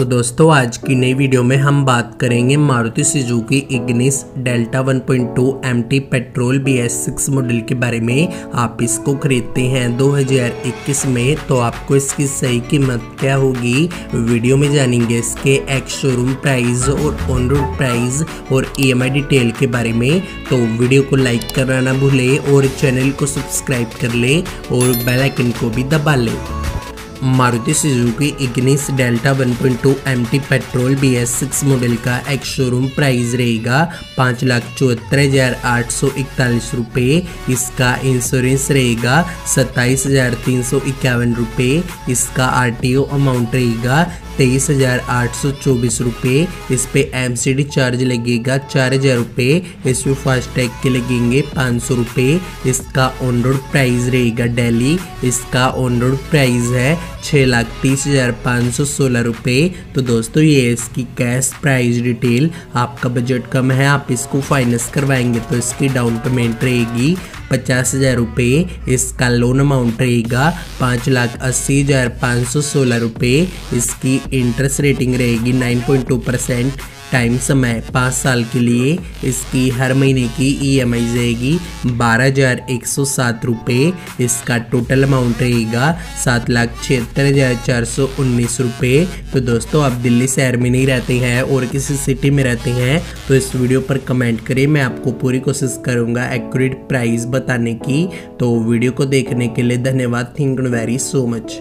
दोस्तों, आज की नई वीडियो में हम बात करेंगे Maruti Suzuki Ignis Delta 1.2 MT petrol B S six model के बारे में आप इसको खरीदते हैं 2021 में। तो आपको इसकी सही कीमत क्या होगी, वीडियो में जानेंगे। इसके एक्स शोरूम प्राइस और ऑन रोड प्राइस और ई डिटेल के बारे में। तो वीडियो को लाइक करना ना भूले और चैनल को सब्सक्राइब कर ले और बेलाइकन को भी दबा ले। Maruti Suzuki Ignis Delta 1.2 MT petrol B S six model का एक शोरूम प्राइस रहेगा पाँच लाख चौहत्तर हज़ार आठ सौ इकतालीस रुपये इसका इंश्योरेंस रहेगा सत्ताईस हज़ार तीन सौ इक्यावन रुपये इसका आरटीओ अमाउंट रहेगा तेईस हज़ार आठ सौ चौबीस रुपये इस पे एम सी डी चार्ज लगेगा चार हज़ार रुपये इसमें फास्टैग के लगेंगे पाँच सौ रुपये इसका ऑन रोड प्राइस रहेगा डेली इसका ऑन रोड प्राइस है छः लाख तीस हज़ार पाँच सौ सोलह रुपये तो दोस्तों, ये इसकी कैश प्राइस डिटेल आपका बजट कम है, आप इसको फाइनेंस करवाएँगे तो इसकी डाउन पेमेंट रहेगी पचास हज़ार रुपये इसका लोन अमाउंट रहेगा पाँच लाख अस्सी हज़ार पाँच सौ सोलह रुपये इसकी इंटरेस्ट रेटिंग रहेगी nine point two percent. Time समय पाँच साल के लिए इसकी हर महीने की ई एम आई जाएगी। बारह हज़ार एक सौ सात रुपये इसका टोटल अमाउंट रहेगा। सात लाख छिहत्तर हज़ार चार सौ उन्नीस रुपये तो दोस्तों, आप दिल्ली शहर में नहीं रहते हैं और किसी सिटी में रहते हैं तो इस वीडियो पर कमेंट करें। मैं आपको पूरी कोशिश करूँगा एक्यूरेट प्राइस बताने की। तो वीडियो को देखने के लिए धन्यवाद। Think very so much